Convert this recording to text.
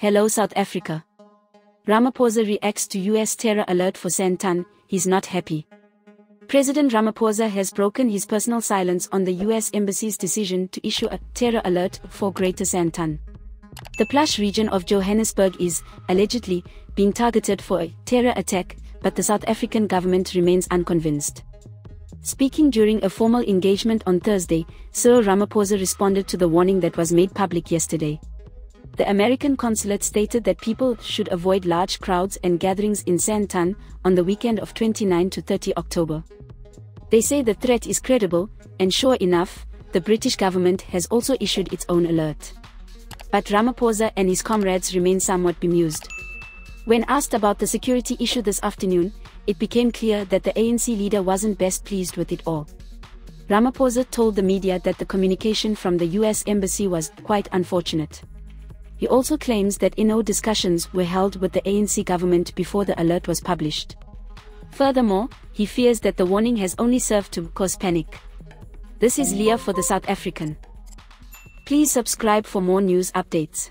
Hello South Africa. Ramaphosa reacts to US terror alert for Sandton, he's not happy. President Ramaphosa has broken his personal silence on the US Embassy's decision to issue a terror alert for Greater Sandton. The plush region of Johannesburg is, allegedly, being targeted for a terror attack, but the South African government remains unconvinced. Speaking during a formal engagement on Thursday, Cyril Ramaphosa responded to the warning that was made public yesterday. The American consulate stated that people should avoid large crowds and gatherings in Sandton on the weekend of 29 to 30 October. They say the threat is credible, and sure enough, the British government has also issued its own alert. But Ramaphosa and his comrades remain somewhat bemused. When asked about the security issue this afternoon, it became clear that the ANC leader wasn't best pleased with it all. Ramaphosa told the media that the communication from the US Embassy was quite unfortunate. He also claims that no discussions were held with the ANC government before the alert was published. Furthermore, he fears that the warning has only served to cause panic. This is Leah for the South African. Please subscribe for more news updates.